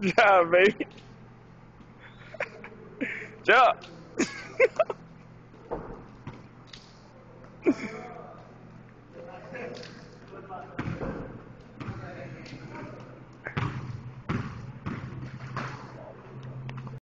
Job, baby. Job. Good luck.